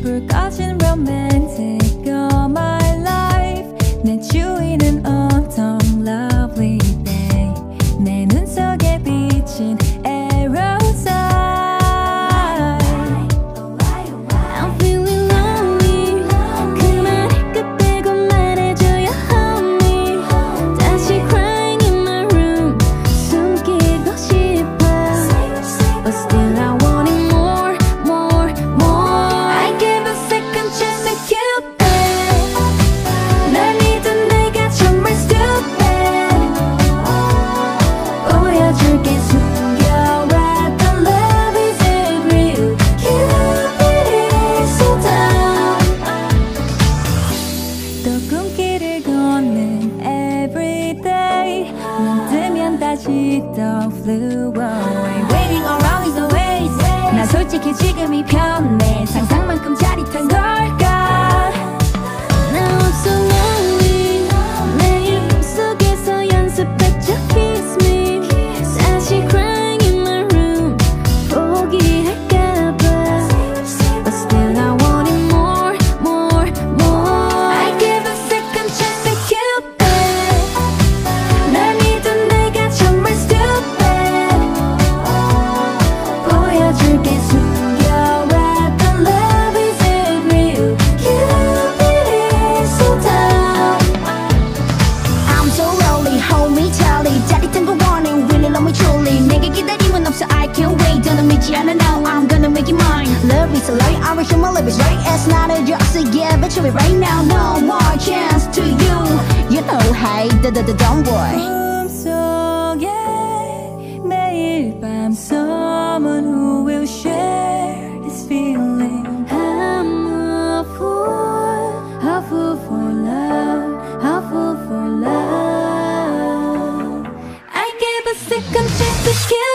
싶을까진 몇 매. 또 flew away Waiting around is always 나 솔직히 지금이 편해 상상만 없어, I can't wait 더는 믿지 않아, now I'm gonna make it mine Love is a lie, I wish my love is right It's not a just a yeah, but you right now No more chance to you You know, hey, da da da don't worry 꿈속에 매일 밤 someone who will share this feeling I'm a fool, a fool for love, a fool for love I give a second chance to kill